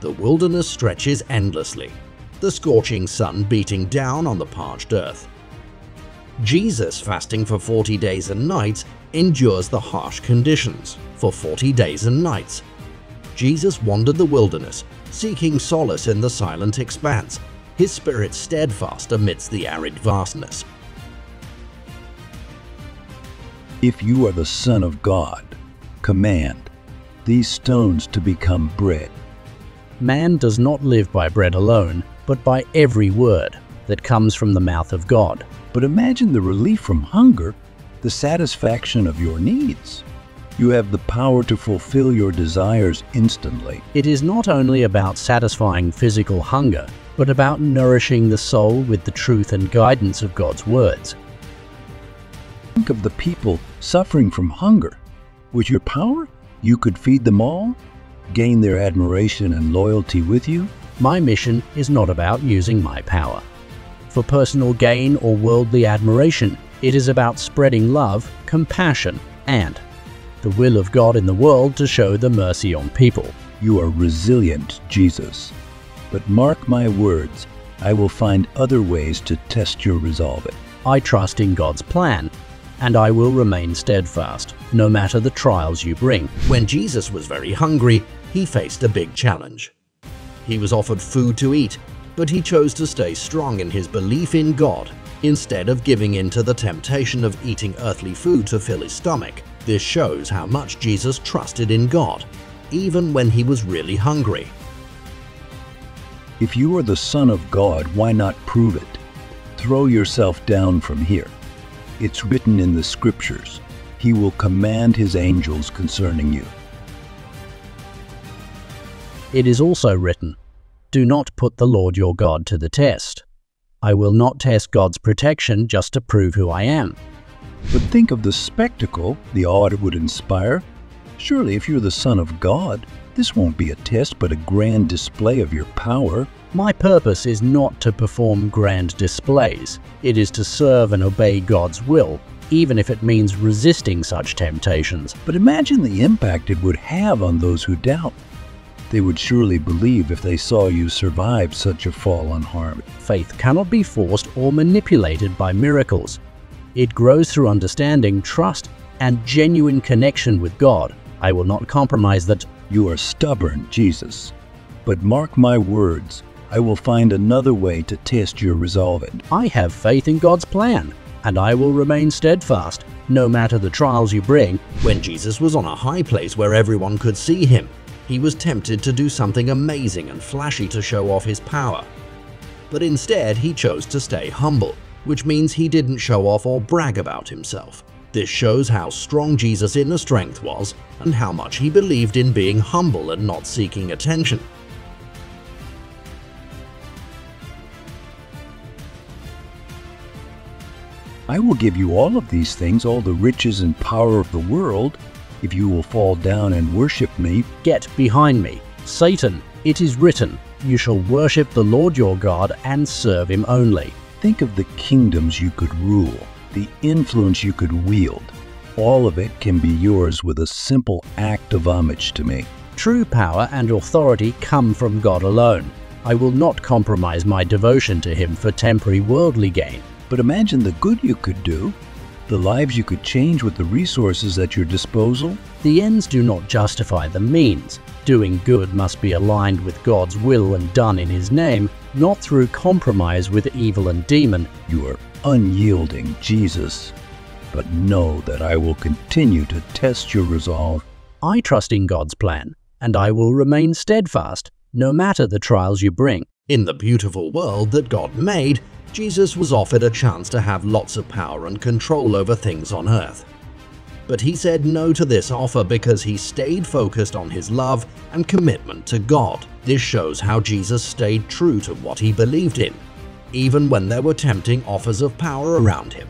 The wilderness stretches endlessly, the scorching sun beating down on the parched earth. Jesus, fasting for 40 days and nights, endures the harsh conditions for 40 days and nights. Jesus wandered the wilderness, seeking solace in the silent expanse, his spirit steadfast amidst the arid vastness. If you are the Son of God, command these stones to become bread. Man does not live by bread alone, but by every word that comes from the mouth of God. But imagine the relief from hunger, the satisfaction of your needs. You have the power to fulfill your desires instantly. It is not only about satisfying physical hunger, but about nourishing the soul with the truth and guidance of God's words. Think of the people suffering from hunger. With your power, you could feed them all, gain their admiration and loyalty with you. My mission is not about using my power. For personal gain or worldly admiration, it is about spreading love, compassion, and the will of God in the world to show the mercy on people. You are resilient, Jesus. But mark my words, I will find other ways to test your resolve. I trust in God's plan, and I will remain steadfast, no matter the trials you bring. When Jesus was very hungry, he faced a big challenge. He was offered food to eat, but he chose to stay strong in his belief in God instead of giving in to the temptation of eating earthly food to fill his stomach. This shows how much Jesus trusted in God, even when he was really hungry. If you are the Son of God, why not prove it? Throw yourself down from here. It's written in the Scriptures. He will command his angels concerning you. It is also written, Do not put the Lord your God to the test. I will not test God's protection just to prove who I am. But think of the spectacle the awe it would inspire. Surely, if you're the Son of God, this won't be a test but a grand display of your power. My purpose is not to perform grand displays. It is to serve and obey God's will, even if it means resisting such temptations. But imagine the impact it would have on those who doubt. They would surely believe if they saw you survive such a fall unharmed. Faith cannot be forced or manipulated by miracles. It grows through understanding, trust, and genuine connection with God. I will not compromise that. You are stubborn, Jesus. But mark my words, I will find another way to test your resolve. I have faith in God's plan, and I will remain steadfast, no matter the trials you bring. When Jesus was on a high place where everyone could see him, he was tempted to do something amazing and flashy to show off his power. But instead, he chose to stay humble, which means he didn't show off or brag about himself. This shows how strong Jesus' inner strength was and how much he believed in being humble and not seeking attention. I will give you all of these things, all the riches and power of the world, if you will fall down and worship me. Get behind me, Satan, it is written, You shall worship the Lord your God and serve him only. Think of the kingdoms you could rule, the influence you could wield. All of it can be yours with a simple act of homage to me. True power and authority come from God alone. I will not compromise my devotion to him for temporary worldly gain. But imagine the good you could do, the lives you could change with the resources at your disposal. The ends do not justify the means. Doing good must be aligned with God's will and done in His name, not through compromise with evil and demon. You are unyielding, Jesus. But know that I will continue to test your resolve. I trust in God's plan, and I will remain steadfast, no matter the trials you bring. In the beautiful world that God made, Jesus was offered a chance to have lots of power and control over things on earth. But he said no to this offer because he stayed focused on his love and commitment to God. This shows how Jesus stayed true to what he believed in, even when there were tempting offers of power around him.